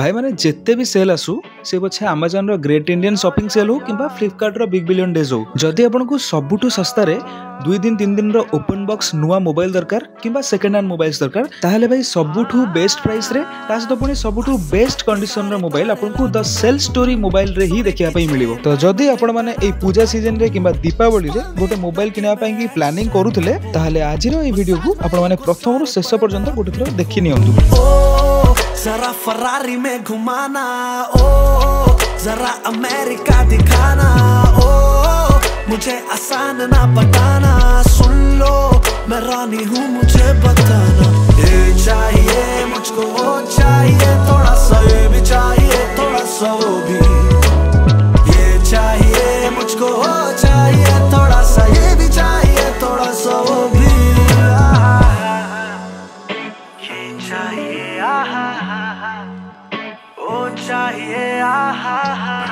ଭାଇମାନେ ଯେତେ ବି ସେଲ୍ ଆସୁ ସେ ପଛେ ଆମାଜନର ଗ୍ରେଟ୍ ଇଣ୍ଡିଆନ୍ ସପିଂ ସେଲ୍ ହଉ କିମ୍ବା ଫ୍ଲିପକାର୍ଟର ବିଗ୍ ବିଲିୟନ୍ ଡେଜ୍ ହଉ ଯଦି ଆପଣଙ୍କୁ ସବୁଠୁ ଶସ୍ତାରେ ଦୁଇ ଦିନ ତିନି ଦିନର ଓପନ୍ ବକ୍ସ ନୂଆ ମୋବାଇଲ ଦରକାର କିମ୍ବା ସେକେଣ୍ଡ ହ୍ୟାଣ୍ଡ ମୋବାଇଲ୍ସ ଦରକାର ତାହେଲେ ଭାଇ ସବୁଠୁ ବେଷ୍ଟ ପ୍ରାଇସ୍ରେ ତା ସହିତ ପୁଣି ସବୁଠୁ ବେଷ୍ଟ କଣ୍ଡିସନର ମୋବାଇଲ ଆପଣଙ୍କୁ ଦ ସେଲ୍ ଷ୍ଟୋରି ମୋବାଇଲରେ ହିଁ ଦେଖିବା ପାଇଁ ମିଳିବ ତ ଯଦି ଆପଣମାନେ ଏଇ ପୂଜା ସିଜନରେ କିମ୍ବା ଦୀପାବଳିରେ ଗୋଟେ ମୋବାଇଲ କିଣିବା ପାଇଁ କି ପ୍ଲାନିଂ କରୁଥିଲେ ତାହେଲେ ଆଜିର ଏଇ ଭିଡ଼ିଓକୁ ଆପଣମାନେ ପ୍ରଥମରୁ ଶେଷ ପର୍ଯ୍ୟନ୍ତ ଗୋଟେ ଥର ଦେଖି ନିଅନ୍ତୁ जरा फरारी में घुमाना ओ जरा अमेरिका दिखाना ओ मुझे आसान ना बताना सुन लो मैं रानी हूँ मुझे बताना ये चाहिए मुझको वो चाहिए थोड़ा सा ये भी चाहिए थोड़ा सा वो भी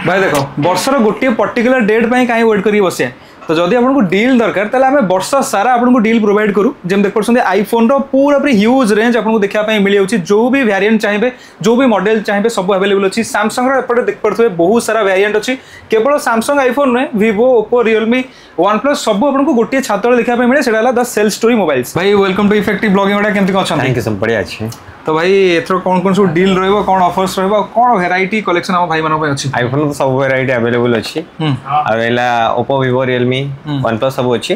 ভাই দেখ বর্ষর গোটিয়ে পর্টিকুলার ডেট পাই কাই ওয়েট করি বসে তো যদি আপনার ডিল দরকার তাহলে আমি বর্ষ সারা আপনার ডিল প্রোভাইড করু যেমন দেখিপার আইফোন পুরা পুরি হ্ୟୁজ রেঞ্জ আপনার দেখা মিলি যাচ্ছে যে বি ভ্যারিয়েন্ট চাইবে যে বি মডেল চাইবে সব আভেলেবল অছি স্যামসংর এপটে দেখিপারে বহু সারা ভ্যারিয়েন্ট অছি কেবল Samsung iPhone নুহে Vivo Oppo Realme one plus সব আপনার গোটিয়ে ছাতরে দেখা মিলে সেটা হল দ সেল স্টোরি মোবাইলস ভাই ওয়েলকম টু ইফেক্টিভ ব্লগিং ওটা কেমতি অনেক থ্যাংক ইউ সো বড়িয়া আছে ତ ଭାଇ ଏଥର କ'ଣ କ'ଣ ସବୁ ଡିଲ୍ ରହିବ କ'ଣ ଅଫର୍ସ ରହିବ କ'ଣ ଭେରାଇଟି କଲେକ୍ସନ୍ ଆମ ଭାଇମାନଙ୍କ ପାଇଁ ଅଛି ଆଇଫୋନ୍ ତ ସବୁ ଭେରାଇଟି ଆଭେଲେବୁଲ୍ ଅଛି ଆଉ ରହିଲା Oppo Vivo Realme OnePlus ସବୁ ଅଛି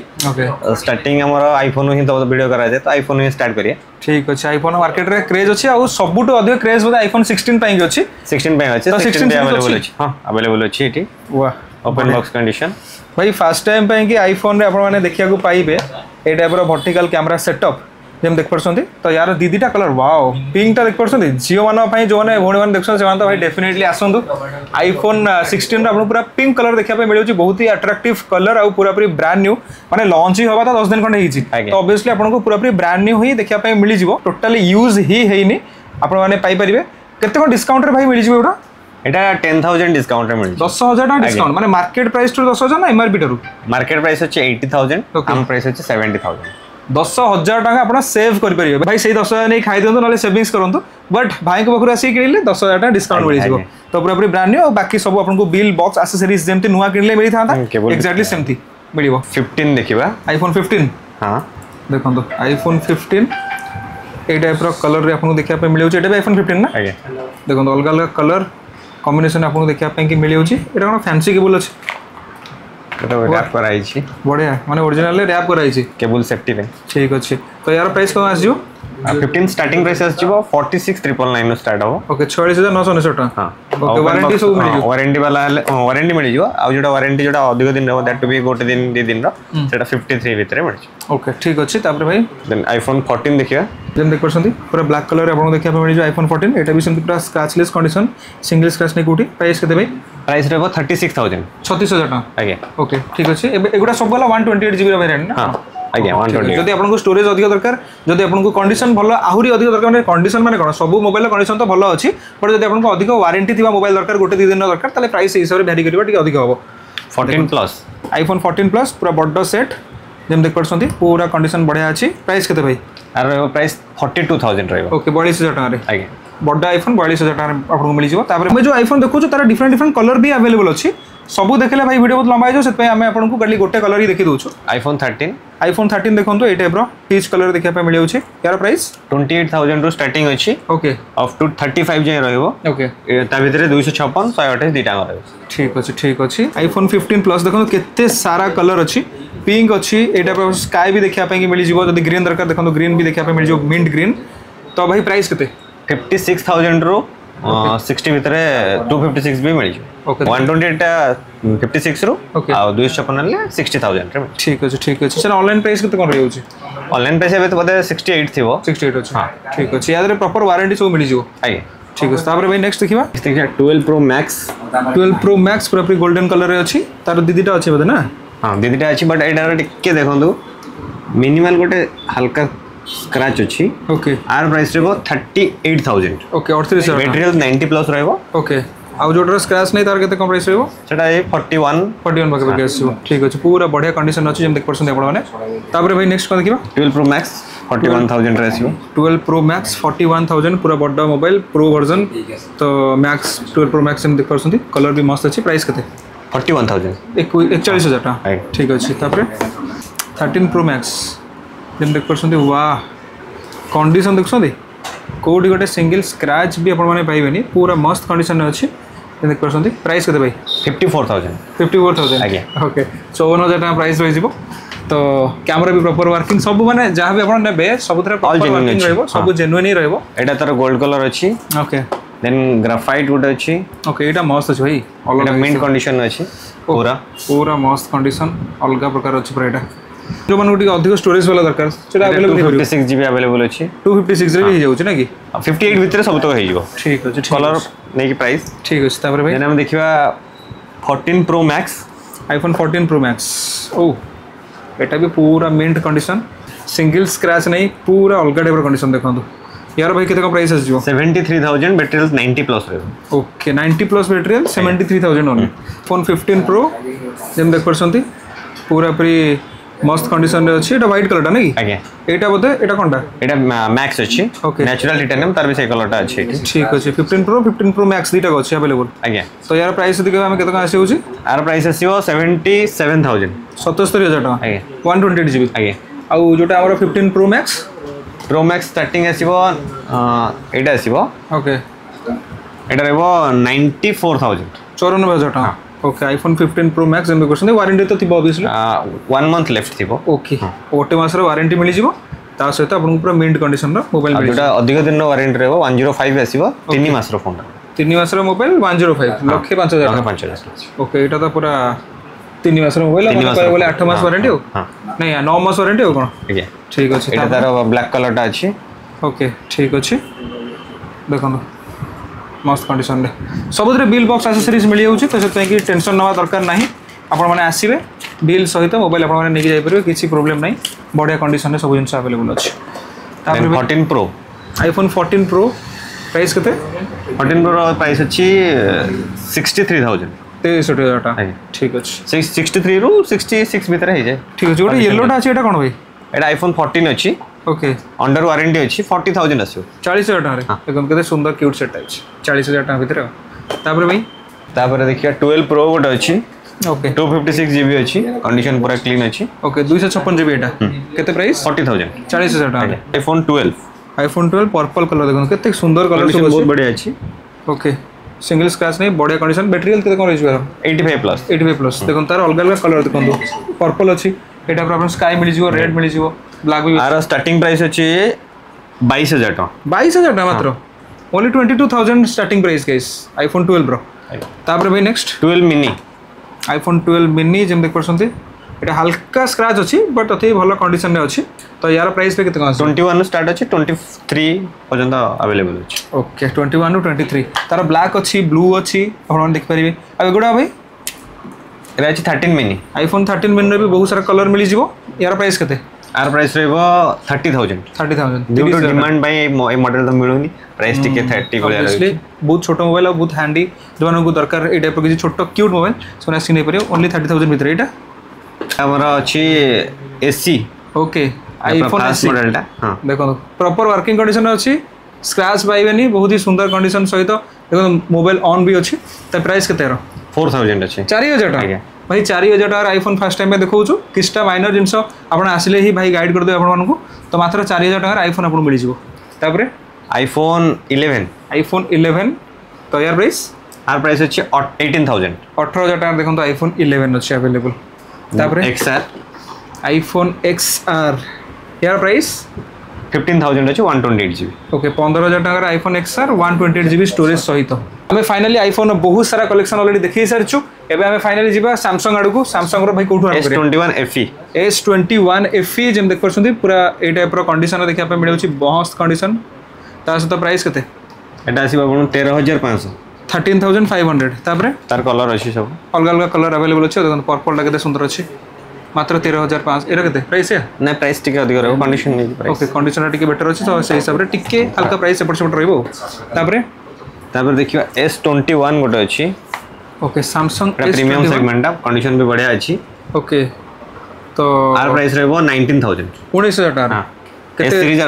ଷ୍ଟାର୍ଟିଂ ଆମର ଆଇଫୋନ୍ ହିଁ ତ ଭିଡ଼ିଓ କରାଯାଏ ତ ଆଇଫୋନ୍ ହିଁ ଷ୍ଟାର୍ଟ କରିବା ଠିକ୍ ଅଛି ଆଇଫୋନ୍ ମାର୍କେଟରେ କ୍ରେଜ୍ ଅଛି ଆଉ ସବୁଠୁ ଅଧିକ କ୍ରେଜ୍ ବୋଧେ ଆଇଫୋନ୍ ସିକ୍ସଟିନ୍ ପାଇଁ ଅଛି ସିକ୍ସଟିନ୍ ପାଇଁ ଅଛି ସିକ୍ସଟିନ୍ ଆଭେଲେବୁଲ୍ ଅଛି ହଁ ଆଭେଲେବୁଲ୍ ଅଛି ଏଠି ଓପେନ୍ ବକ୍ସ କଣ୍ଡିସନ୍ ଭାଇ ଫାର୍ଷ୍ଟ ଟାଇମ୍ ପାଇଁକି ଆଇଫୋନ୍ରେ ଆପଣମାନେ ଦେଖିବାକୁ ପାଇବେ ଏଇ ଟାଇପ୍ର ଭର୍ଟିକାଲ୍ କ୍ୟାମେରା ସେଟ୍ଅପ୍ যেমন দেখিপারছেন তো ইয়ার দিদিটা কলর ওয়াও পিঙ্কটা দেখিপারছেন ঝিও মানুষ যে ভৌণী মানে দেখছেন সে ভাই ডেফিনেটলি আসন্তু আইফোন সিক্সটিন আপনার পুরা পিঙ্ক কলর দেখা মিলুচি বহুত হি আট্রাক্টিভ কলর আউ পুরাপুরি ব্রান্ড নিউ মানে লঞ্চ হি হওয়া তো দশ দিন খন্ডে হয়েছি তো অবভিয়াসলি আপনার পুরাপুরি ব্রান্ড নিউ হি দেখা মিলিযোগ টোটালি ইউজ হি হয়নি আপনার মানে পাইপারে কেতে কোন ডিসকাউন্টরে ভাই মিলিযোগ ওটা এটা 10000 ডিসকাউন্ট মিলে 10000 টাকা ডিসকাউন্ট মানে মার্কেট প্রাইস টু 10000 না এমআরপি টু মার্কেট প্রাইস হচ্ছে 80000 আম প্রাইস হচ্ছে 70000 দশ হাজার টাকা আপনার সেভ করে পারবে ভাই সেই দশ হাজার নিয়ে খাই দিও নহলে সেভিংস করতো বট ভাই পাখু আসি কিনলে দশ হাজার টাকা ডিসকাউন্ট মিলিযোগ তো পুরোপুরি ব্রান্ড নিউ বাকি সব আপনার বিল বক্স আসেসরিজ যেমতি নূয়া কিনলে মিলি থাকে এক্সাক্টলি সেমতি মিলিব ফিফটিন দেখিবা আইফোন ফিফটিন হ্যাঁ দেখুন আইফোন ফিফটিন এই টাইপর কলর আপনার দেখা মিলিযাচ্ছে এটা আইফোন ফিফটিন না দেখুন অলগা অলগা কলর কম্বিনেসন আপনার দেখা মিলিযাচ্ছে এটা কোণ ফ্যান্সি কেবল আছে এটা র্যাপ করা ହେଇଛି বঢ়ିয়া মানে অরিজিনাল র্যাপ করা ହେଇଛି কেবল সেফটি ପାଇଁ ঠিক আছে তো ইয়ার প্রাইস কম আসিও फिफ्टीन स्टार्टिंग प्राइस आसो forty six triple nine start हम ओके छयालीस हजार नौ सौ उन्नीस टाँग हाँ वारंटी सब मिल वारंटी वाला हेले वारंटी मिल जाओ आ जोटा वारंटी जोटा अधिक दिन रहबो दैट टू बी गोटे दिन दी दिन रो सेटा 53 ভিতরে মিল যাও ওকে ঠিক আছে তারপরে ভাই দেন আইফোন 14 দেখিবা যেমন দেখ পারছন্তি পুরা ব্ল্যাক কালার আপনাকে দেখিবা পাই মিল যাও আইফোন 14 এটা বি সেমতি পুরা স্ক্র্যাচলেস কন্ডিশন সিঙ্গেল স্ক্র্যাচ নেই কোটি প্রাইস কেতে ভাই প্রাইস রেব 36000 36000 টাকা ওকে ঠিক আছে এগুলা সব গলা 128 জিবি র ভেরিয়েন্ট না হ্যাঁ আজ্ঞা 128 যদি আপনাকে স্টোরেজ অধিক দরকার যদি আপনাকে কন্ডিশন ভালো আহুরি অধিক দরকার মানে কন্ডিশন মানে কোন সবু মোবাইলর কন্ডিশন তো ভালো আছে বাট যদি আপনাকে অধিক ওয়ারেন্টি থিবা মোবাইল দরকার গোটে দুই দিন দরকার তাহলে প্রাইস এই হিসাবে ভ্যারি করিবা টিকে অধিক হবো 14 প্লাস আইফোন 14 প্লাস পুরা বড় সেট যেমন দেখ পারছন্তি পুরা কন্ডিশন বড়িয়া আছে প্রাইস কেতে ভাই আর প্রাইস 42000 রহিব ওকে 42000 টাকা রে আজ্ঞা বড় আইফোন 42000 টাকা আপনাকে মিলি যাব তারপরে আমি যে আইফোন দেখুছো তার ডিফারেন্ট ডিফারেন্ট কলর বি अवेलेबल আছে সবু দেখলে ভাই ভিডিও বহুত লম্বা হয়ে যাও সেপাই আমি আপনার খালি গোটে কলর হি দেখি দেছু আইফোন থার্টিন আইফোন থার্টিন দেখুন এই টাইপ্র পিচ কলর দেখা মিলি যাচ্ছে ইয়ার প্রাইস টোয়েন্টি এইট থাউজেন্ড রু স্টার্টিং অছি okay up to thirty five যাই রহব ওকে তা ভিতরে দুইশো ছপন শহে অঠাইশ দুইটা রয়েছে ঠিক আছে ঠিক আছে আইফোন ফিফটিন প্লস দেখুন কেতে সারা কলর অছি পিঙ্ক অছি এই টাইপ্র স্কাই বি দেখা মিলিযোগ যদি গ্রিন দরকার দেখুন গ্রিন বি দেখা মিলিযোগ মিন্ট গ্রিন তো ভাই প্রাইস কেতে ফিফটি সিক্স থাউজেন্ড রু ସିକ୍ସଟି ଭିତରେ ଟୁ ଫିଫ୍ଟି ସିକ୍ସ ବି ମିଳିଯିବ ୱାନ୍ ଟ୍ୱେଣ୍ଟି ଏଇଟ୍ଟା ଫିଫ୍ଟି ସିକ୍ସରୁ ଓକେ ଆଉ ଦୁଇଶହ ଛପନ ହେଲେ ସିକ୍ସଟି ଥାଉଜେଣ୍ଡରେ ଠିକ୍ ଅଛି ଠିକ୍ ଅଛି ସାର୍ ଅନଲାଇନ୍ ପ୍ରାଇସ୍ କେତେ କ'ଣ ରହିଯାଉଛି ଅନଲାଇନ୍ ପ୍ରାଇସ୍ ଏବେ ବୋଧେ ସିକ୍ସଟି ଏଇଟ୍ ଥିବ ସିକ୍ସଟି ଏଇଟ୍ ଅଛି ହଁ ଠିକ୍ ଅଛି ୟା ଦେହରେ ପ୍ରପର୍ ୱାରେଣ୍ଟି ସବୁ ମିଳିଯିବ ଆଜ୍ଞା ଠିକ୍ ଅଛି ତାପରେ ଭାଇ নেক্সট ଦେଖିବା দেখিবা Pro Max Max 12 Max Max পুরোপুরি গোল্ডেন কালারে আছে তার দিদিটা আছে বোধ না হ্যাঁ দিদিটা আছে বাট এটার টিকে দেখন্তু মিনিমাল গোটে হালকা ସ୍କ୍ରାଚ୍ ଅଛି ଓକେ ଆର ପ୍ରାଇସ୍ ରହିବ ଥାର୍ଟି ଏଇଟ୍ ଥାଉଜେଣ୍ଡ ଓକେ ଅଠତିରିଶ ମେଟେରିଆଲ ନାଇଣ୍ଟି ପ୍ଲସ୍ ରହିବ ଓକେ ଆଉ ଯେଉଁଟାର ସ୍କ୍ରାଚ୍ ନାହିଁ ତାର କେତେ କ'ଣ ପ୍ରାଇସ୍ ରହିବ ସେଇଟା ଏଇ ଫର୍ଟି ୱାନ୍ ଫର୍ଟି ୱାନ୍ ପାଖାପାଖି ଆସିବ ଠିକ୍ ଅଛି ପୁରା ବଢ଼ିଆ କଣ୍ଡିସନ୍ ଅଛି ଯେମିତି ଦେଖିପାରୁଛନ୍ତି ଆପଣମାନେ ତାପରେ ଭାଇ ନେକ୍ସଟ କ'ଣ ଦେଖିବା twelve pro max forty one ଥାଉଜେଣ୍ଡରେ ଆସିବ twelve pro max forty one thousand ପୁରା ବଡ଼ ମୋବାଇଲ୍ ପ୍ରୋ ଭର୍ଜନ୍ ତ ମ୍ୟାକ୍ସ ଟୁଏଲ୍ ପ୍ରୋ ମ୍ୟାକ୍ସ ଯେମିତି ଦେଖିପାରୁଛନ୍ତି କଲର୍ ବି ମସ୍ତ ଅଛି ପ୍ରାଇସ୍ କେତେ ଫର୍ଟି ୱାନ୍ ଥାଉଜେଣ୍ଡ ଏକଚାଳିଶ ହଜାର ଟଙ୍କା ଠିକ୍ ଅଛି ତାପରେ ଥାର୍ଟିନ୍ ପ୍ରୋ ମ୍ୟାକ୍ସ देन देखुं वा कंडीशन देखते कौटी गोटे सिंगल स्क्राच भी आपने पूरा मस्त कंडीशन अच्छी देख पार्टी प्राइस के भाई fifty four thousand fifty four thousand okay चौवन हजार टाइम प्राइस रही तो कैमरा भी प्रॉपर वर्किंग सब माने जहाँ भी आपड़ ने सब रही सब जेनुइन ही रहा तार गोल्ड कलर अच्छी ओके देन ग्राफाइट गोटे अच्छी ओके यहाँ मस्त अच्छे भाई अलग कंडीशन अच्छी पूरा पूरा मस्त कंडीशन अलग प्रकार अच्छी पूरा यहाँ जो मन उठी अधिक स्टोरेज वाला दरकार सेटा अवेलेबल 256 जीबी अवेलेबल अछि 256 रे हि जाउ छै ना कि 58 हाँ, भितरे सब तो हे जइबो ठीक अछि ठीक कलर नै कि प्राइस ठीक अछि तबरे भाई जेना हम देखिबा 14 Pro Max iPhone 14 Pro Max ओ एटा भी पूरा मिंट कंडीशन सिंगल स्क्रैच नै पूरा अलग कंडीशन देखन दो यार भाई कितने प्राइस आज जो 73000 बैटरी 90 प्लस रे okay 90 plus battery 73000 only phone 15 pro GeM देख परसंती पूरा प्री মস্ত কন্ডিশনে আছে এটা হোয়াইট কালারটা নাকি আগে এটা বোধহয় এটা কোনটা এটা ম্যাক্স আছে ওকে ন্যাচারাল টিটানিয়াম তার বেশি কালারটা আছে ঠিক আছে 15 প্রো 15 প্রো ম্যাক্স দুইটা আছে अवेलेबल আগে তো ইয়ার প্রাইস দিকে আমি কত আসি হচ্ছে আর প্রাইস আসিও 77000 77000 টাকা আগে 128 জিবি আগে আর যেটা আমার 15 pro max pro max starting আসিব এটা আসিব ওকে এটা রইব 94000 94000 টাকা হ্যাঁ। Okay iPhone fifteen pro max ಏನು ಬೇಕು ୱାರಂಟಿ ତ ଥିବ ଅବିୟସ୍ଲି ୱାନ୍ ମନ୍ଥ ଲେଫ୍ଟ ଥିବ ଓକେ ଗୋଟେ ମାସର ୱାରେଣ୍ଟି ମିଳିଯିବ ତା ସହିତ ଆପଣଙ୍କୁ ପୁରା ମିଣ୍ଟ କଣ୍ଡିସନର ମୋବାଇଲ ଯେଉଁଟା ଅଧିକ ଦିନର ୱାରେଣ୍ଟି ରହିବ ୱାନ୍ ଜିରୋ ଫାଇଭ୍ ଆସିବ ତିନି ମାସର ଫୋନ୍ଟା ତିନି ମାସର ମୋବାଇଲ ୱାନ୍ ଜିରୋ ଫାଇଭ୍ ଲକ୍ଷେ ପାଞ୍ଚ ହଜାର ପାଞ୍ଚ ହଜାର ଓକେ ଏଇଟା ତ ପୁରା ତିନି ମାସର ମୋବାଇଲ କହିବାକୁ ଗଲେ ଆଠ ମାସ ୱାରେଣ୍ଟି ଆଉ ନାଇଁ ନଅ ମାସ ୱାରେଣ୍ଟି ଆଉ କ'ଣ ଆଜ୍ଞା ଠିକ୍ ଅଛି ଏଇଟା ତାର ବ୍ଲାକ୍ କଲର୍ଟା ଅଛି ଓକେ ଠିକ୍ ଅଛି ଦେଖନ୍ତୁ मस्त कंडीशन रे सबुदे बिल बक्स आसेसरीज मिल जाऊँ तो से टेनसन ना दरकार ना আপনার আসবে বিল সহিত মোবাইল আপনার নিয়ে যাইপারে কিছু প্রোবলেম নাই বড়িয়া কন্ডিশন সব জিনিস আভেলেবল আছে তারপরে fourteen pro iPhone fourteen pro price কেতে ফর্টিন প্রো প্রাইস আছে সিক্সটি থ্রি থাউজেন্ড তেষট্টি হাজার টাকা ঠিক আছে সিক্সটি থ্রি রু সিক্সটি সিক্স ভিতরে হয়ে যায় ঠিক আছে গোটে ইয়েলোটা আছে এটা কোণ ভাই এটা আইফোন ফর্টিন আছে ଓକେ ଅଣ୍ଡର ୱାରେଣ୍ଟି ଅଛି ଫର୍ଟି ଥାଉଜେଣ୍ଡ ଆସିବ ଚାଳିଶ ହଜାର ଟଙ୍କାରେ ଦେଖନ୍ତୁ କେତେ ସୁନ୍ଦର କ୍ୟୁଟ୍ ସେଟ୍ଟା ଅଛି ଚାଳିଶ ହଜାର ଟଙ୍କା ଭିତରେ ତାପରେ ଭାଇ ତାପରେ ଦେଖିବା ଟୁଏଲ୍ଭ ପ୍ରୋ ଗୋଟେ ଅଛି okay two fifty six GB अच्छी कंडीशन पूरा क्लीन अच्छी ओके दुई सौ छप्पन जीबी एटा केते प्राइस फोर्टी थाउजेंड चालीस हजार time iPhone twelve iPhone twelve purple colour देखो केते सुंदर कलर बहुत बढ़िया अच्छी ओके सिंगल स्क्रैच नहीं बढ़िया कंडीशन बैटरी हेल्थ कौन रही eighty five plus eighty five plus देखो तार अलग अलग कलर देखो पर्पल अच्छी एटा पूरा स्काई मिल रेड मिल ବ୍ଲାକ୍ ଆର ଷ୍ଟାର୍ଟିଂ ପ୍ରାଇସ୍ ଅଛି ବାଇଶ ହଜାର ଟଙ୍କା ବାଇଶ ହଜାର ଟଙ୍କା ମାତ୍ର only twenty two thousand starting price guys iPhone ଟୁଏଲ୍ଭର ତାପରେ ଭାଇ next twelve mini iPhone twelve mini ଯେମିତି ଦେଖିପାରୁଛନ୍ତି এটা হালকা স্ক্রাচ অছি বাট অতি ভালো কন্ডিশনে অছি তো ইয়ার প্রাইস পে কেতে কোন 21 স্টার্ট আছে 23 পর্যন্ত अवेलेबल আছে ওকে 21 টু 23 তার ব্ল্যাক অছি ব্লু অছি আপনারা দেখি পারিবে আর গুড়া ভাই এটা আছে 13 মিনি আইফোন 13 মিনি রে বহু সারা কালার মিলি যিবো ইয়ার প্রাইস কেতে ଆର ପ୍ରାଇସ୍ ରହିବ ଥାର୍ଟି ଥାଉଜେଣ୍ଡ ଥାର୍ଟି ଥାଉଜେଣ୍ଡ ଯେଉଁଠୁ ଡିମାଣ୍ଡ ପାଇଁ ଏ ମଡ଼େଲ ତ ମିଳୁନି ପ୍ରାଇସ୍ ଟିକେ ଥାର୍ଟି ଭଳିଆ ରହିଛି ବହୁତ ଛୋଟ ମୋବାଇଲ ଆଉ ବହୁତ ହ୍ୟାଣ୍ଡି ଯେଉଁମାନଙ୍କୁ ଦରକାର ଏଇ ଟାଇପ୍ର କିଛି ଛୋଟ କ୍ୟୁଟ୍ ମୋବାଇଲ ସେମାନେ ଆସିକି ନେଇପାରିବେ ଓନ୍ଲି ଥାର୍ଟି ଥାଉଜେଣ୍ଡ ଭିତରେ ଏଇଟା ଆମର ଅଛି ଏସି ଓକେ ଆଇଫୋନ୍ ମଡ଼େଲଟା ହଁ ଦେଖନ୍ତୁ ପ୍ରପର୍ ୱାର୍କିଂ କଣ୍ଡିସନ୍ ଅଛି ସ୍କ୍ରାଚ୍ ପାଇବେନି ବହୁତ ହି ସୁନ୍ଦର କଣ୍ଡିସନ୍ ସହିତ ଦେଖନ୍ତୁ ମୋବାଇଲ ଅନ୍ ବି ଅଛି ତା ପ୍ରାଇସ୍ କେତେ ଫୋର୍ ଥାଉଜେଣ୍ଡ ଅଛି ଚାରି ହଜାର ଟଙ୍କା ଭାଇ ଚାରି ହଜାର ଟଙ୍କାର ଆଇଫୋନ୍ ଫାର୍ଷ୍ଟ ଟାଇମ୍ ପାଇଁ ଦେଖାଉଛୁ କିଛିଟା ମାଇନର ଜିନିଷ ଆପଣ ଆସିଲେ ହିଁ ଭାଇ ଗାଇଡ଼ କରିଦେବେ ଆପଣମାନଙ୍କୁ ତ ମାତ୍ର ଚାରି ହଜାର ଟଙ୍କାର ଆଇଫୋନ୍ ଆପଣ ମିଳିଯିବ ତାପରେ ଆଇଫୋନ୍ ଇଲେଭେନ୍ ଆଇଫୋନ୍ ଇଲେଭେନ୍ ତ ଏୟାର ପ୍ରାଇସ୍ ଆର ପ୍ରାଇସ୍ ଅଛି ଏଇଟିନ୍ ଥାଉଜେଣ୍ଡ ଅଠର ହଜାର ଟଙ୍କାର ଦେଖନ୍ତୁ ଆଇଫୋନ୍ ଇଲେଭେନ୍ ଅଛି ଆଭେଲେବୁଲ୍ ତାପରେ X R iPhone X R air price fifteen thousand আছে one twenty eight GB okay ପନ୍ଦର ହଜାର ଟଙ୍କାର iPhone X sir one twenty eight GB storage ସହିତ ଆମେ ଫାଇନାଲି ଆଇଫୋନ୍ର ବହୁତ ସାରା କଲେକ୍ସନ୍ ଅଲରେଡ଼ି ଦେଖେଇ ସାରିଛୁ ଏବେ ଆମେ ଫାଇନାଲି ଯିବା ସାମସଙ୍ଗ ଆଡ଼କୁ ସାମସଙ୍ଗର ଭାଇ କେଉଁଠୁ S twenty one FE S twenty one FE ଯେମିତି ଦେଖିପାରୁଛନ୍ତି ପୁରା ଏଇ ଟାଇପ୍ର କଣ୍ଡିସନ୍ର ଦେଖିବା ପାଇଁ ମିଳୁଛି ବହସ୍ କଣ୍ଡିସନ୍ ତା ସହିତ ପ୍ରାଇସ୍ କେତେ ଏଇଟା ଆସିବ ଆପଣଙ୍କୁ ତେର ହଜାର ପାଞ୍ଚଶହ থার্টিন থাউজেন্ড ফাইভ হন্ড্রেড তারপরে তার কলর আছে সব অলগা অলগা কলর আভেলেবল আছে দেখুন পর্পলটা কেতে সুন্দর আছে मात्र तेरह हजार पाँच एर के प्राइस है ना प्राइस टी अधिक रहा कंडीशन ओके कंडीशन टी बेटर अच्छे तो हिसाब से टी हाला प्राइस सेपट सेपट रोपर देखिए एस ट्वेंटी वन गोटे अच्छी okay Samsung premium segment condition भी बढ़िया अच्छी ओके तो आर प्राइस रोज नाइंटीन थाउजेंड उन्नीस हजार time series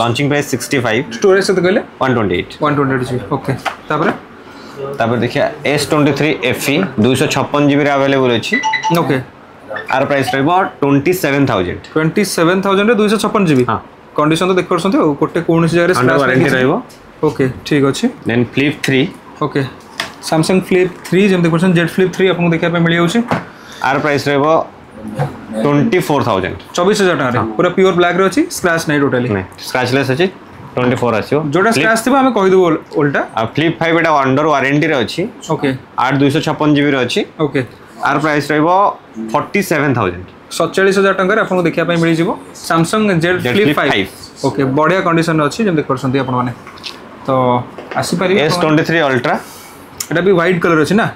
launching price 65 storage से तो कहले 128 128 जी ओके तापर तापर देखिया S23 FE 256 GB अवेलेबल अछि ओके ଆର ପ୍ରାଇସ୍ ରହିବ twenty seven thousand twenty seven ଥାଉଜେଣ୍ଡରେ ଦୁଇଶହ ଛପନ ଜିବି କଣ୍ଡିସନ୍ ତ ଦେଖିପାରୁଛନ୍ତି ଆଉ ଗୋଟେ କୌଣସି ଜାଗାରେ ୱାରେଣ୍ଟି ରହିବ ଓକେ ଠିକ୍ ଅଛି then flip three okay Samsung flip three ଯେମିତି ଦେଖିପାରୁଛନ୍ତି ଜେଟ୍ ଫ୍ଲିପ୍ ଥ୍ରୀ ଆପଣଙ୍କୁ ଦେଖିବା ପାଇଁ ମିଳିଯାଉଛି ଆର ପ୍ରାଇସ୍ ରହିବ ଟ୍ୱେଣ୍ଟି ଫୋର୍ ଥାଉଜେଣ୍ଡ ଚବିଶ ହଜାର ଟଙ୍କାରେ ପୁରା ପିଓର ବ୍ଲାକ୍ରେ ଅଛି ସ୍କ୍ରାଚ୍ ନାହିଁ ଟୋଟାଲି ସ୍କ୍ରାଚଲେସ୍ ଅଛି ଟ୍ୱେଣ୍ଟି ଫୋର୍ ଆସିବ ଯେଉଁଟା ସ୍କ୍ରାଚ୍ ଥିବ ଆମେ କହିଦେବୁ ଓଲ୍ଟା ଆଉ ଫ୍ଲିପ୍ ଫାଇଭ୍ ଏଇଟା ଅଣ୍ଡର ୱାରେଣ୍ଟିରେ ଅଛି ଓକେ ଆଠ ଦୁଇଶହ ଛପନ ଜିବିର ଅଛି ଓକେ ଆର ପ୍ରାଇସ୍ ରହିବ ଫର୍ଟି ସେଭେନ୍ ଥାଉଜେଣ୍ଡ ସତଚାଳିଶ ହଜାର ଟଙ୍କାରେ ଆପଣଙ୍କୁ ଦେଖିବା ପାଇଁ ମିଳିଯିବ Samsung Z flip five okay ବଢ଼ିଆ କଣ୍ଡିସନ୍ରେ ଅଛି ଯେମିତି କରୁଛନ୍ତି ଆପଣମାନେ ତ ଆସିପାରିବେ ଏସ୍ ଟ୍ୱେଣ୍ଟି ଥ୍ରୀ ଅଲ୍ଟ୍ରା এটা বি হোয়াইট কালার আছে না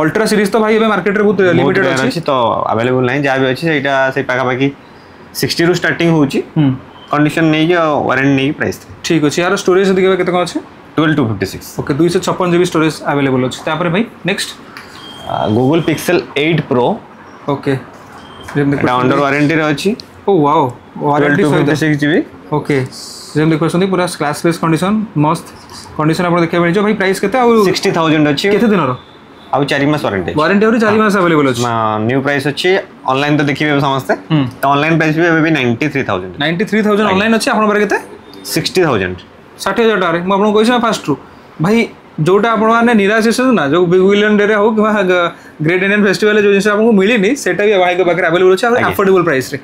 অল্ট্রা সিরিজ তো ভাই এবে মার্কেটে বহুত লিমিটেড আছে তো अवेलेबल নাই যা বি আছে এটা সেই পাকা পাকি 60 রু স্টার্টিং হউচি কন্ডিশন নেই যে ওয়ারেন্টি নেই প্রাইস ঠিক আছে আর স্টোরেজ দিকে কেতে কোন আছে 12256 ওকে 256 জিবি স্টোরেজ अवेलेबल আছে তারপরে ভাই next Google pixel eight pro okay under ୱାରେଣ୍ଟିରେ ଅଛି ଓ ୱାଓ ୱାରେଣ୍ଟି ସହିତ ଶିଖିଯିବି ଓକେ ଯେମିତି ଦେଖୁଛନ୍ତି ପୁରା ସ୍କ୍ରାଚ୍ ସ୍ପେସ୍ କଣ୍ଡିସନ୍ ମସ୍ତ କଣ୍ଡିସନ୍ ଆପଣ ଦେଖିବାକୁ ମିଳିଯିବ ଭାଇ ପ୍ରାଇସ୍ କେତେ ଆଉ ସିକ୍ସଟି ଥାଉଜେଣ୍ଡ ଅଛି କେତେ ଦିନର ଆଉ ଚାରି ମାସ ୱାରେଣ୍ଟି ୱାରେଣ୍ଟି ଆହୁରି ଚାରି ମାସ ଆଭେଲେବଲ୍ ଅଛି ନ୍ୟୁ ପ୍ରାଇସ୍ ଅଛି ଅନଲାଇନ୍ ତ ଦେଖିବେ ସମସ୍ତେ ତ ଅନଲାଇନ୍ ପ୍ରାଇସ୍ ବି ଏବେ ବି ninety three thousand ninety three thousand online ଅଛି ଆପଣଙ୍କ ପାଖରେ କେତେ ସିକ୍ସଟି ଥାଉଜେଣ୍ଡ ଷାଠିଏ ହଜାର ଟଙ୍କାରେ ମୁଁ ଆପଣଙ୍କୁ କହିଛି ନା ଫାର୍ଷ୍ଟରୁ ଭାଇ ଯେଉଁଟା ଆପଣମାନେ ନିରାଶ ହେଉଛନ୍ତି ନା ଯେଉଁ ବିଗ୍ ବିଲିୟନ୍ ଡେରେ ହଉ କିମ୍ବା ଗ୍ରେଟ୍ ଇଣ୍ଡିଆନ୍ ଫେଷ୍ଟିଭାଲରେ ଯେଉଁ ଜିନିଷ ଆପଣଙ୍କୁ ମିଳିନି ସେଇଟା ବି ଭାଇଙ୍କ ପାଖରେ ଆଭେଲେବୁଲ୍ ଅଛି ଆଉ ଆଫୋର୍ଡେବୁଲ୍ ପ୍ରାଇସ୍ରେ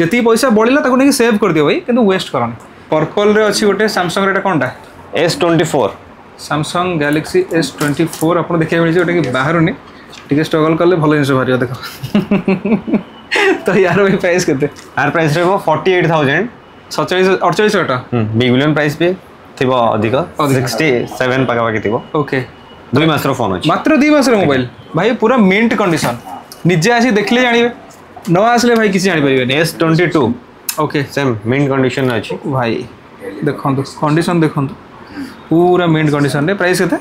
ଯେତିକି ପଇସା ବଳିଲା ତାକୁ ନେଇକି ସେଭ୍ କରିଦିଅ ଭାଇ କିନ୍ତୁ ୱେଷ୍ଟ କରନି ପର୍ପଲ୍ରେ ଅଛି ଗୋଟେ ସାମସଙ୍ଗର ଏଇଟା କ'ଣଟା S twenty four Samsung Galaxy S twenty four ଆପଣ ଦେଖିବାକୁ ମିଳିଛି ଯେଉଁଟାକି ବାହାରୁନି ଟିକେ ଷ୍ଟ୍ରଗଲ୍ କଲେ ଭଲ ଜିନିଷ ବାହାରିବ ଦେଖ ତ ୟାର ଭାଇ ପ୍ରାଇସ୍ କେତେ ୟାର ପ୍ରାଇସ୍ ରହିବ ଫର୍ଟି ଏଇଟ୍ ଥାଉଜେଣ୍ଡ ସତଚାଳିଶ ଅଠଚାଳିଶ ଟଙ୍କା ବିଗ୍ ବିଲିୟନ୍ ପ୍ରାଇସ୍ ବି थिबो अधिक 67 पगा बाकी थिबो ओके दुई मासरो फोन अछि मात्र दुई मासरो मोबाइल भाई पूरा मिंट कंडीशन निजे आसी देखले जानिबे न आसले भाई किछ जानि परिबे S 22 okay same mint condition अछि भाई देखन तो कंडीशन देखन तो पूरा मिंट कंडीशन रे प्राइस केते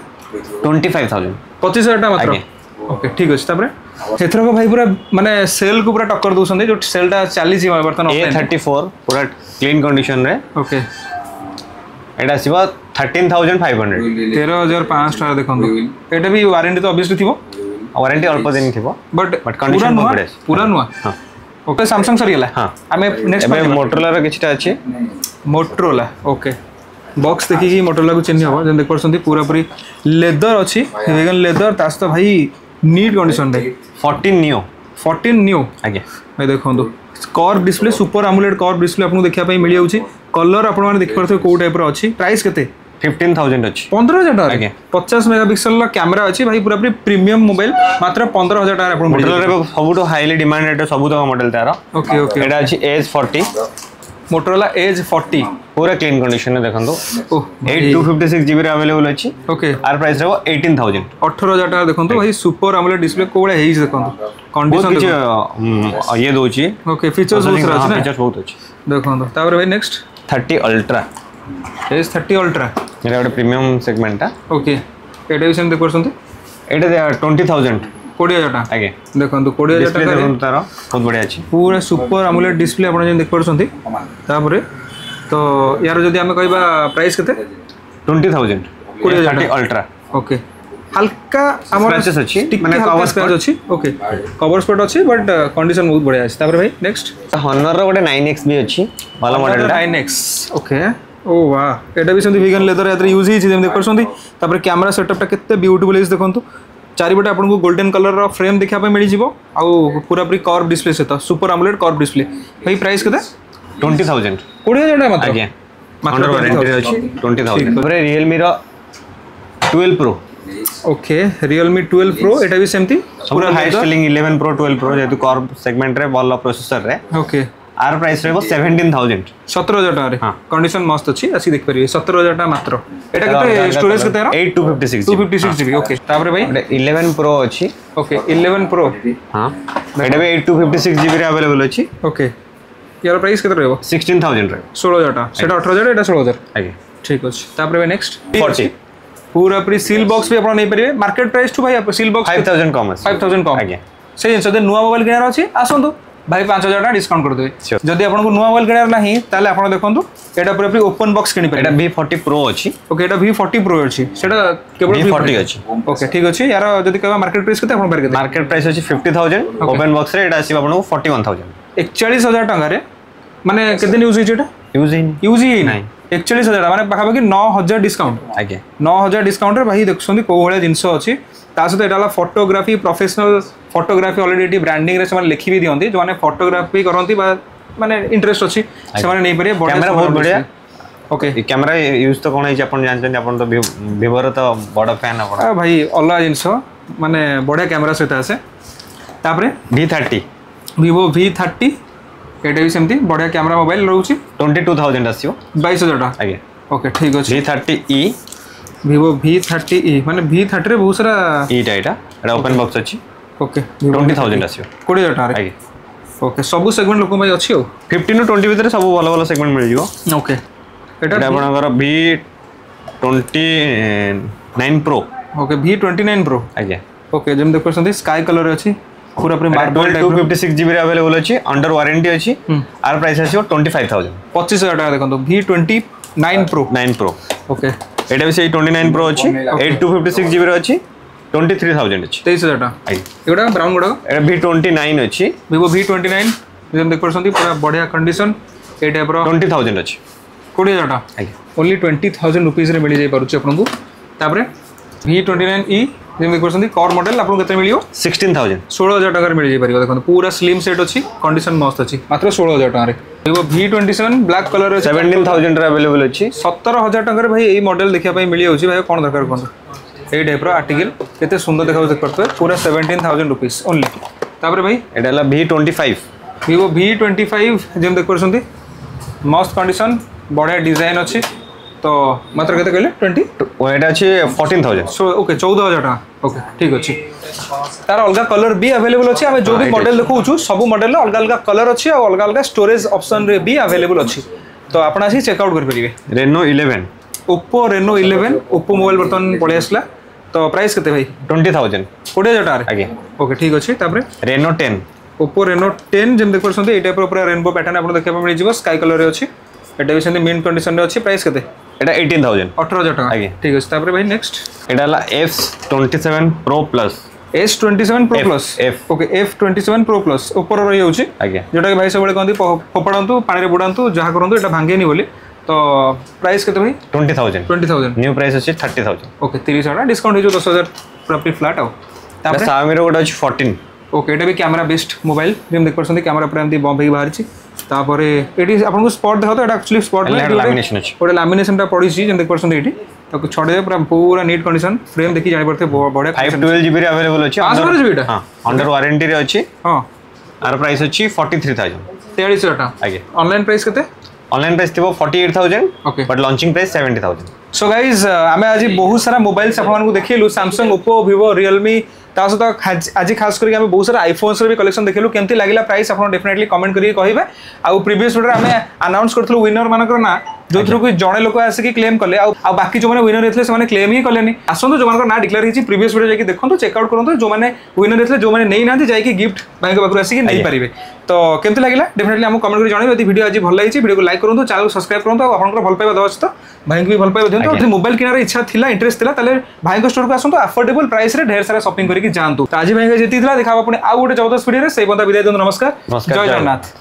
25000 25000 टा मात्र ओके ठीक अछि तबरे एथरो को भाई पूरा माने सेल को पूरा टक्कर दोसन जे सेलटा 40 ही बर्तन ऑफ 34 पूरा क्लीन कंडीशन रे ओके এটা আসিব থার্টিন থাউজেন্ড ফাইভ হন্ড্রেড তের হাজার পাঁচশো টাকা দেখুন এটা বি ওয়ারেন্টি তো অবভিয়াসলি থিব ওয়ারেন্টি অল্প দিন থিব বাট বাট কন্ডিশন পুরা নুয়া পুরা নুয়া হ্যাঁ ওকে স্যামসাং সরি গেলা হ্যাঁ আমি নেক্সট এবে মোটরোলার কিছুটা আছে মোটরোলা ওকে বক্স দেখিকি মোটরোলাকে চিহ্নি হব যেন দেখ পারছন্তি পুরা পুরি লেদর আছে ভেগান লেদর তাস তো ভাই নিট কন্ডিশন রে 14 নিও 14 নিও আগে ভাই দেখুন curve display super AMOLED curve display आपको देखा मिल जाऊँगी कलर आपने देखिपे कौ टाइप अच्छी प्राइस के ফিফটিন থাউজেন্ড অছি পনেরো হাজার টাকা আজ্ঞা পচাশ মেগাপিক্সেলর ক্যামেরা অছি ভাই পুরাপুরি প্রিমিয়ম মোবাইল মাত্র পনেরো হাজার টাকা আপনার মডেল সবুঠু হাইলি ডিমান্ডেড সবুতক মডেল তার ওকে ওকে এটা অছি এস ফর্টি मोटोरोला एज 40 पूरा क्लीन कंडीशन में देखंतो 8256 जीबी रे अवेलेबल अछि ओके आर प्राइस रहबो 18000 18000 टाका देखंतो भाई सुपर अमुलेट डिस्प्ले को बळे हेज देखंतो कंडीशन देखो ये दोची ओके फीचर्स बहुत रहछ ना फीचर्स बहुत अछि देखंतो तापर भाई नेक्स्ट 30 अल्ट्रा एज 30 अल्ट्रा मेरा गोटे प्रीमियम सेगमेंट ओके एटा भी सेम देखो करसंते एटा 20000 কোড়ি হাজার টাকা আজ্ঞা দেখুন কোড়ি হাজার টাকা তার বহুত বড়িয়া আছে পুরা সুপার আমুলেট ডিসপ্লে আপনার যেমন দেখিপারছেন তাপরে তো ইয়ার যদি আমি কইবা প্রাইস কেতে টোয়েন্টি থাউজেন্ড কোড়ি হাজার অল্ট্রা ওকে হালকা আমার স্ক্র্যাচেস আছে মানে কভার স্ক্র্যাচ আছে ওকে কভার স্পট আছে বাট কন্ডিশন বহুত বড়িয়া আছে তারপরে ভাই নেক্সট হনর র গোটে 9x বি আছে ভালো মডেলটা 9x ওকে ও বাহ এটা বি সেমতি ভিগান লেদার এত ইউজ হয়েছে যেমন দেখুছেন তারপরে ক্যামেরা সেটআপটা কেতে বিউটিফুল ইজ দেখন্তু চারিপটে আপনার গোল্ডেন কলর ফ্রেম দেখা মিলিযোগ আুরাপুরি কর্ভ ডিসপ্লে সহ সুপর আমুলেট কর্ভ ডিসপ্লে ভাই প্রাইস কে টোয়েন্টি থাউজেন্ড কোড়ি হাজার টাকা মাত্র আজ্ঞা মাত্র টোয়েন্টি থাউজেন্ড তারপরে Realme twelve pro okay Realme twelve pro এটা বি সেমতি পুরা high styling eleven pro twelve pro যেহেতু কর্ভ সেগমেন্টরে ভাল প্রসেসর রে ওকে ଆର ପ୍ରାଇସ୍ ରହିବ ସେଭେଣ୍ଟିନ୍ ଥାଉଜେଣ୍ଡ ସତର ହଜାର ଟଙ୍କାରେ ହଁ କଣ୍ଡିସନ୍ ମସ୍ତ ଅଛି ଆସି ଦେଖିପାରିବେ ସତର ହଜାର ଟଙ୍କା ମାତ୍ର ଏଇଟା କେତେ ଷ୍ଟୋରେଜ୍ କେତେ eight two fifty six two fifty six GB okay ତାପରେ ଭାଇ ଇଲେଭେନ୍ ପ୍ରୋ ଅଛି ଓକେ ଇଲେଭେନ୍ ପ୍ରୋ ହଁ ଏଇଟା ବି ଏଇଟ୍ ଟୁ ଫିଫ୍ଟି ସିକ୍ସ ଜିବିରେ ଆଭେଲେବଲ୍ ଅଛି ଓକେ ইয়ার প্রাইস কত রইব 16000 রইব 16000 টা সেটা 18000 এটা 16000 আগে ঠিক আছে তারপরে ভাই নেক্সট 40 পুরা প্রি সিল বক্স বি আপনারা নেই পারিবে মার্কেট প্রাইস টু ভাই সিল বক্স 5000 কম আছে 5000 কম আগে সেই জিনিস যদি নয়া মোবাইল কিনার আছে আসন্তু भाई 5000 টাকা ডিসকাউন্ট কর দে যদি আপন কো নয়া মডেল গড় নাহি তালে আপন দেখন্ত এটা ওপেন বক্স কেনে এটা V40 Pro আছে ওকে এটা V40 Pro আছে সেটা কেবল V40 আছে ওকে ঠিক আছে যারা যদি মার্কেট প্রাইস কত আপন পারকে মার্কেট প্রাইস আছে 50000 ওপেন বক্স রে এটা আছে আপন 41000 41000 টাকা রে মানে কতদিন ইউজ হছে এটা ইউজ ইন ইউজই নাই 41000 মানে পাবা কি 9000 ডিসকাউন্ট আগে 9000 ডিসকাউন্ট ভাই দেখছনি কোহে জিনিস আছে ତା ସହିତ ଏଇଟା ହେଲା ଫଟୋଗ୍ରାଫି ପ୍ରଫେସନାଲ୍ ଫଟୋଗ୍ରାଫି ଅଲରେଡ଼ି ଏଠି ବ୍ରାଣ୍ଡିଂରେ ସେମାନେ ଲେଖି ବି ଦିଅନ୍ତି ଯେଉଁମାନେ ଫଟୋଗ୍ରାଫି କରନ୍ତି ବା ମାନେ ଇଣ୍ଟରେଷ୍ଟ ଅଛି ସେମାନେ ନେଇପାରିବେ ବହୁତ ବଢ଼ିଆ ଓକେ କ୍ୟାମେରା ୟୁଜ୍ ତ କ'ଣ ହେଇଛି ଆପଣ ଜାଣିଛନ୍ତି ଆପଣ ତ ଭିଭୋର ତ ବଡ଼ ଫ୍ୟାନ୍ ଆପଣ ଭାଇ ଅଲଗା ଜିନିଷ ମାନେ ବଢ଼ିଆ କ୍ୟାମେରା ସହିତ ଆସେ ତାପରେ V thirty vivo V thirty ଏଇଟା ବି ସେମିତି ବଢ଼ିଆ କ୍ୟାମେରା ମୋବାଇଲ ରହୁଛି ଟ୍ୱେଣ୍ଟି ଟୁ ଥାଉଜେଣ୍ଡ ଆସିବ ବାଇଶ ହଜାର ଟଙ୍କା ଆଜ୍ଞା ଓକେ ଠିକ୍ ଅଛି V thirty E vivo V thirty E মানে ভি থার্টিରେ ବହୁତ ସାରା ଇଟା ଏଇଟା ଏଇଟା ଓପେନ୍ ବକ୍ସ ଅଛି ଓକେ ଟ୍ୱେଣ୍ଟି ଥାଉଜେଣ୍ଡ ଆସିବ କୋଡ଼ିଏ ହଜାର ଟଙ୍କାରେ ଆଜ୍ଞା ଓକେ ସବୁ ସେଗମେଣ୍ଟ ଲୋକଙ୍କ ପାଇଁ ଅଛି ଆଉ ଫିଫ୍ଟିନ୍ ରୁ ଟ୍ୱେଣ୍ଟି ଭିତରେ ସବୁ ଭଲ ଭଲ ସେଗମେଣ୍ଟ ମିଳିଯିବ ଓକେ ଏଇଟା ଆପଣଙ୍କର V twenty nine pro okay V twenty nine pro ଆଜ୍ଞା ଓକେ ଯେମିତି ଦେଖୁଛନ୍ତି ସ୍କାଏ କଲର୍ ଅଛି পুরো আপনি marble two fifty six GB available অছি অন্ডর ওয়ারেন্টি অছি আর প্রাইস আসবে টোয়েন্টি ফাইভ থাউজেন্ড পঁচিশ হাজার টাকা দেখুন V twenty nine pro nine pro okay এটা ବି ସେଇ ଟ୍ୱେଣ୍ଟି ନାଇନ୍ ପ୍ରୋ ଅଛି ଏଇଟ୍ ଟୁ ଫିଫ୍ଟି ସିକ୍ସ ଜିବିର ଅଛି ଟ୍ୱେଣ୍ଟି ଥ୍ରୀ ଥାଉଜେଣ୍ଡ ଅଛି ତେଇଶ ହଜାର ଟଙ୍କା ଏଗୁଡ଼ା ବ୍ରାଉନ୍ ଗୁଡ଼ାକ ଏଇଟା ଭି ଟ୍ୱେଣ୍ଟି ନାଇନ୍ ଅଛି ଭିଭୋ ଭି ଟ୍ୱେଣ୍ଟି ନାଇନ୍ ଯେମିତି ଦେଖିପାରୁଛନ୍ତି ପୁରା ବଢ଼ିଆ କଣ୍ଡିସନ୍ ଏଇ ଟାଇପ୍ର ଟ୍ୱେଣ୍ଟି ଥାଉଜେଣ୍ଡ ଅଛି କୋଡ଼ିଏ ହଜାର ଟଙ୍କା ଓନ୍ଲି ଟ୍ୱେଣ୍ଟି ଥାଉଜେଣ୍ଡ ରୁପିଜ୍ରେ ମିଳିଯାଇପାରୁଛି ଆପଣଙ୍କୁ ତାପରେ ଭି ଟ୍ୱେଣ୍ଟି ନାଇନ୍ ଇ ଯେମିତି କରୁଛନ୍ତି କର୍ ମଡେଲ ଆପଣଙ୍କୁ କେତେ ମିଳିବ ସିକ୍ସଟିନ୍ ଥାଉଜେଣ୍ଡ ଷୋହଳ ହଜାର ଟଙ୍କାରେ ମିଳିଯାଇପାରିବ ଦେଖନ୍ତୁ ପୁରା ସ୍ଲିମ୍ ସେଟ୍ ଅଛି କଣ୍ଡିସନ୍ ମସ୍ତ ଅଛି ମାତ୍ର ଷୋହଳ ହଜାର ଟଙ୍କାରେ vivo V twenty seven black colour seventeen thousand available অছি সতের হাজার টাকার ভাই এই মডেল দেখা মিলিযাচ্ছে ভাই কোণ দরকার কুহ এই টাইপ্র আর্টিকেল কেতে সুন্দর দেখা দেখিপারে পুরা সেভেন্টিন থাউজেন্ড রুপিজ ওনলি তাপরে ভাই এটা হল V twenty five vivo V twenty five যেমন দেখিপার মস্ত কন্ডিশন বঢ়িয়া ডিজাইন অছি তো মাত্র কেতে কইলে 20 ওয়েটা আছে 14000 সো ওকে 14000 টাকা ওকে ঠিক আছে তার অলগা কলর বি अवेलेबल আছে আমি যদি মডেল দেখুছু সব মডেল অলগা অলগা কলর আছে আর অলগা অলগা স্টোরেজ অপশন রে বি अवेलेबल আছে তো আপনা আসি চেক আউট করি পারিবে Reno 11 Oppo Reno 11 Oppo mobile বর্তমান পড়ে আসলা তো প্রাইস কেতে ভাই 20000 20000 টাকা আগে ওকে ঠিক আছে তারপরে রেনো 10 ওপো রেনো 10 যেম দেখপারছন্তি এই টাইপর পুরা রেনবো প্যাটার্ন আপনা দেখিবা মিলি যিবো স্কাই কলর রে আছে এটা বি সেমি মিন কন্ডিশন রে আছে প্রাইস কেতে এটা 18000 18000 টাকা আগে ঠিক আছে তারপরে ভাই নেক্সট এটা হলো F27 Pro Plus S27 Pro Plus F ওকে F27 Pro Plus উপর রই যাচ্ছে আগে যেটা কি ভাই সবলে কোন্তি ফোপাড়ন্তু পানিরে বুড়ান্তু যাহা করন্তু এটা ভাঙ্গেনি বলি তো প্রাইস কত ভাই 20000 20000 নিউ প্রাইস আছে 30000 ওকে 30000 ডিসকাউন্ট হয়ে যাচ্ছে 10000 পুরো ফ্ল্যাট আও তারপরে Xiaomi এর ওটা আছে 14 ওকে এটা ବି କ୍ୟାମେରା ବେଷ୍ଟ ମୋବାଇଲ ଯେମିତି ଦେଖିପାରୁଛନ୍ତି କ୍ୟାମେରା ପୁରା ଏମିତି ବମ୍ବ ହେଇକି ବାହାରିଛି ତାପରେ ଏଠି ଆପଣଙ୍କୁ ସ୍ପଟ୍ ଦେଖାଉ ଏଇଟା ଆକ୍ଚୁଆଲି ସ୍ପଟ୍ ଗୋଟେ ଲାମିନେସନଟା ପଡ଼ିଛି ଯେମିତି ଦେଖିପାରୁଛନ୍ତି ଏଠି ତାକୁ ଛଡ଼େଇବେ ପୁରା ପୁରା ନିଟ୍ କଣ୍ଡିସନ ଫ୍ରେମ୍ ଦେଖି ଜାଣିପାରୁଥିବେ ବଢ଼ିଆ ଫାଇଭ୍ ଟୁଏଲ୍ ଜିବିରେ ଆଭେଲେବଲ୍ ଅଛି ପାଞ୍ଚଶହ ଜିବିଟା ଅଣ୍ଡର ୱାରେଣ୍ଟିରେ ଅଛି ହଁ ଆର ପ୍ରାଇସ୍ ଅଛି ଫର୍ଟି ଥ୍ରୀ ଥାଉଜେଣ୍ଡ ତେୟାଳିଶ ହଜାର ଟଙ୍କା ଆଜ୍ଞା ଅନଲାଇନ୍ ପ୍ରାଇସ୍ କେତେ ଅନलाइन प्राइस थी forty eight thousand but launching price seventy thousand so guys आम आज बहुत सारा मोबाइल आप देखिलु सामसंग ओप्पो भिवो रियलमी ତା ସହିତ ଆଜି ଖାସ୍ କରିକି ଆମେ ବହୁତ ସାରା ଆଇଫୋନ୍ସର ବି କଲେକ୍ସନ୍ ଦେଖିଲୁ କେମିତି ଲାଗିଲା ପ୍ରାଇସ୍ ଆପଣ ଡେଫିନେଟଲି କମେଣ୍ଟ କରିକି କହିବେ ଆଉ ପ୍ରିଭିୟସ୍ ଭିଡ଼ିଓରେ ଆମେ ଆନାଉନ୍ସ କରିଥିଲୁ ୱିନର ମାନଙ୍କର ନାଁ ଯେଉଁଥିରୁ କି ଜଣେ ଲୋକ ଆସିକି କ୍ଲେମ୍ କଲେ ଆଉ ଆଉ ବାକି ଯେଉଁମାନେ ୱିନର ହେଇଥିଲେ ସେମାନେ କ୍ଲେମ୍ ହିଁ କଲେନି ଆସନ୍ତୁ ଯେଉଁମାନଙ୍କ ନାଁ ଡିକ୍ଲେୟାର ହେଇଛି ପ୍ରିଭିୟସ୍ ଭିଡ଼ିଓ ଯାଇକି ଦେଖନ୍ତୁ ଚେକ୍ଆଉଟ୍ କରନ୍ତୁ ଯେଉଁମାନେ ୱିନର ହେଇଥିଲେ ଯେଉଁମାନେ ନେଇନାହାନ୍ତି ଯାଇକି ଗିଫ୍ଟ ଭାଇଙ୍କ ପାଖରୁ ଆସିକି ନେଇପାରିବେ ତ କେମିତି ଲାଗିଲା ଡେଫିନେଟଲି ଆମ କମେଣ୍ଟ କରି ଜଣେଇବେ ଯଦି ଭିଡ଼ିଓ ଆଜି ଭଲ ହେଇଛି ଭିଡ଼ିଓକୁ ଲାଇକ୍ କରନ୍ତୁ ଚ୍ୟାନେଲକୁ ସବସ୍କ୍ରାଇବ କରନ୍ତୁ ଆଉ ଆପଣଙ୍କର ଭଲ ପାଇବା ଦେବା ସହିତ ଭାଇଙ୍କୁ ବି ଭଲ ପାଇବା ଦିଅନ୍ତୁ ଯଦି ମୋବାଇଲ କିଣାର ଇଚ୍ଛା ଥିଲା ଇଣ୍ଟରେଷ୍ଟ ଥିଲା ତାହେଲେ ଭାଇଙ୍କ ଷ୍ଟୋରକୁ ଆସନ୍ତୁ ଆଫୋର୍ଡେବଲ୍ ପ୍ରାଇସ୍ରେ ଢେର ସାରା ସପିଂ କରିକି ଯାଆନ୍ତୁ ତ ଆଜି ଭାଇଙ୍କ ଯେତିକି ଥିଲା ଦେଖା ଆପଣ ଆଉ ଗୋଟେ ଜବରଦସ୍ତ ଭିଡ଼ିଓରେ ସେଇ ପର୍ଯ୍ୟନ୍ତ ବିଦାୟ ଦିଅନ୍ତୁ ନମସ୍କାର ଜୟ ଜଗନ୍ନାଥ